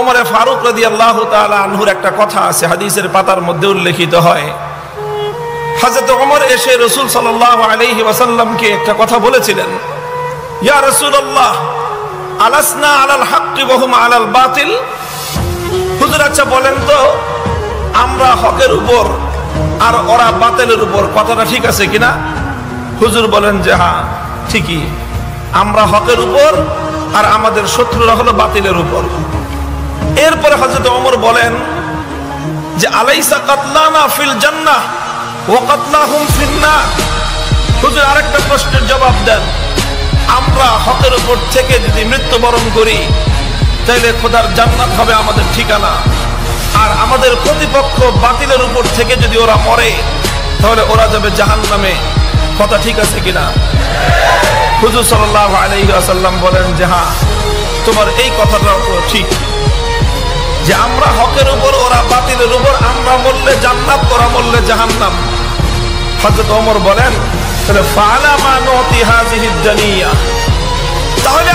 ওমরে ফারুক রদি আল্লাহ আনহুর একটা কথা আছে, হাদিসের পাতার মধ্যে উল্লেখিত হয়। ওমর এসে রসুল আলহি ওয়াসাল্লামকে একটা কথা বলেছিলেন, ইয়া রসুল আল্লাহ আলাসনা আলাল হাক্কি বহুম আলাল বাতিল? হুজুর আচ্ছা বলেন তো, আমরা হকের উপর আর ওরা বাতিলের উপর কথাটা ঠিক আছে কিনা? হুজুর বলেন যে হ্যাঁ ঠিকই। আমরা হকের উপর আর আমাদের শত্রুরা হলো বাতিলের উপর। এরপরে হজরত অমর বলেন যে, আলাইসা কাতলানা ফিল জান্নাহ ও কাতলাহুম ফিন্না হুজুর, আরেকটা প্রশ্নের জবাব দেন। আমরা হকের উপর থেকে যদি মৃত্যুবরণ করি, তাইলে খোদার জান্নাত হবে আমাদের ঠিকানা। আর আমাদের প্রতিপক্ষ বাতিলের উপর থেকে যদি ওরা মরে, তাহলে ওরা যাবে জাহান নামে কথা ঠিক আছে কিনা? হুজুর সাল্লাহ আলহিহাসাল্লাম বলেন যে হ্যাঁ তোমার এই কথাটাও ঠিক। যে আমরা হকের উপর, ওরা বাতিলের উপর, আমরা মরলে জান্নাত, ওরা মরলে জাহান্নাম। হজরত অমর বলেন, তাহলে ফালামা নতি হাজিহিদ তাহলে